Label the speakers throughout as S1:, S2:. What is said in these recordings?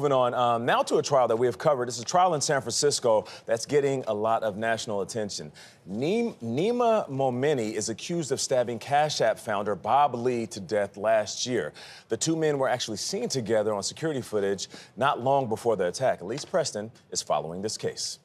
S1: Moving on um, now to a trial that we have covered. It's a trial in San Francisco that's getting a lot of national attention. Nima Momeni is accused of stabbing Cash App founder Bob Lee to death last year. The two men were actually seen together on security footage not long before the attack. Elise Preston is following this case.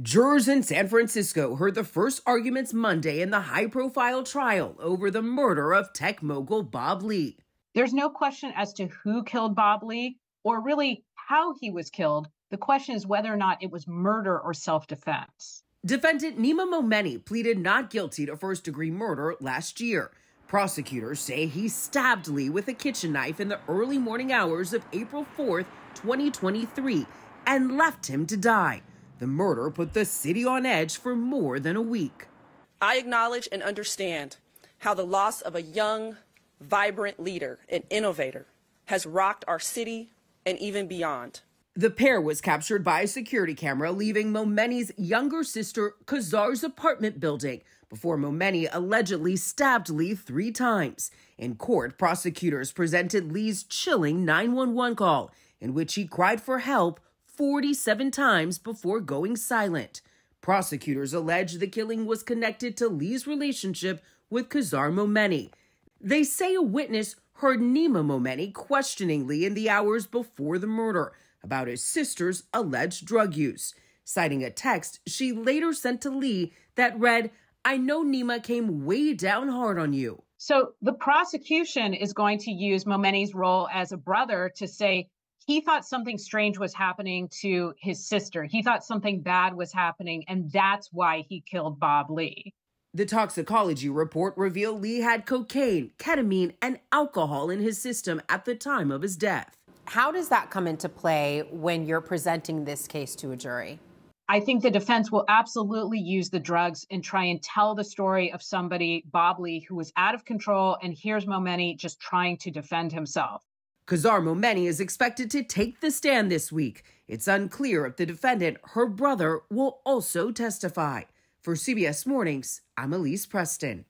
S2: Jurors in San Francisco heard the first arguments Monday in the high profile trial over the murder of tech mogul Bob Lee.
S3: There's no question as to who killed Bob Lee or really how he was killed. The question is whether or not it was murder or self defense.
S2: Defendant Nima Momeni pleaded not guilty to first degree murder last year. Prosecutors say he stabbed Lee with a kitchen knife in the early morning hours of April 4th, 2023, and left him to die. The murder put the city on edge for more than a week.
S4: I acknowledge and understand how the loss of a young, vibrant leader and innovator has rocked our city and even beyond.
S2: The pair was captured by a security camera leaving Momeni's younger sister Khazar's apartment building before Momeni allegedly stabbed Lee three times. In court, prosecutors presented Lee's chilling 911 call in which he cried for help 47 times before going silent. Prosecutors allege the killing was connected to Lee's relationship with Khazar Momeni. They say a witness heard Nima Momeni questioningly in the hours before the murder about his sister's alleged drug use, citing a text she later sent to Lee that read, I know Neema came way down hard on you.
S3: So the prosecution is going to use Momeni's role as a brother to say he thought something strange was happening to his sister. He thought something bad was happening, and that's why he killed Bob Lee.
S2: The toxicology report revealed Lee had cocaine, ketamine, and alcohol in his system at the time of his death.
S5: How does that come into play when you're presenting this case to a jury?
S3: I think the defense will absolutely use the drugs and try and tell the story of somebody, Bob Lee, who was out of control, and here's Momeni just trying to defend himself.
S2: Khazar Momeni is expected to take the stand this week. It's unclear if the defendant, her brother, will also testify. For CBS Mornings, I'm Elise Preston.